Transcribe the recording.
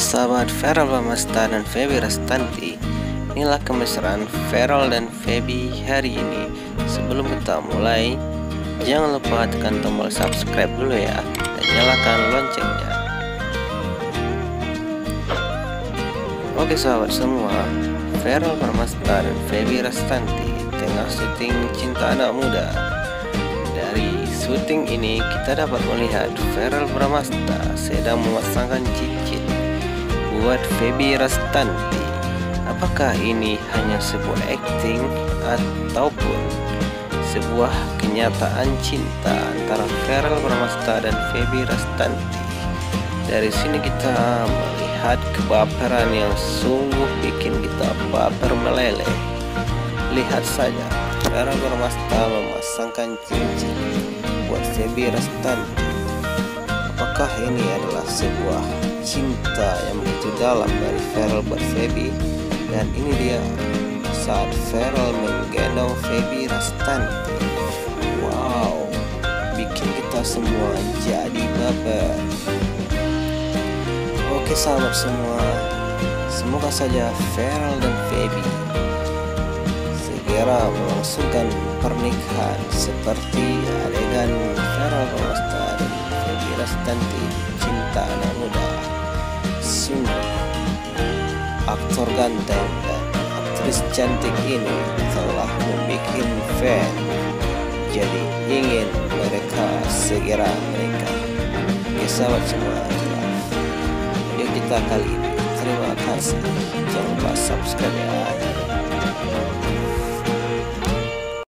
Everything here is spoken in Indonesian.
sahabat Feral Bamasta dan Feby Rastanti Inilah kemesraan Feral dan Feby hari ini. Sebelum kita mulai Jangan lupa tekan tombol subscribe dulu ya Dan nyalakan loncengnya. Oke sahabat semua Feral Bamasta dan Feby Rastanti Tengah syuting Cinta Anak Muda. Dari syuting ini kita dapat melihat Feral Bramasta sedang memasangkan cincin buat Feby Rastanti. Apakah ini hanya sebuah acting ataupun sebuah kenyataan cinta antara Feral Bramasta dan Feby Rastanti? Dari sini kita melihat kebaperan yang sungguh bikin kita baper meleleh. Lihat saja, Feral Bramasta memasangkan cincin buat Feby Rastanti. Apakah ini adalah sebuah cinta yang begitu dalam dari Feral buat Feby? Dan ini dia saat Feral menggendong Feby Rastanti wow bikin kita semua jadi baper. Oke sahabat semua. Semoga saja Feral dan Feby segera melangsungkan pernikahan seperti adegan Feral Bramasta Rastanti cinta anak muda. Sungguh aktor ganteng dan aktris cantik ini telah membuat fan jadi ingin mereka segera menikah. Ya semua itulah video kita kali ini. Terima kasih. Jangan lupa subscribe ya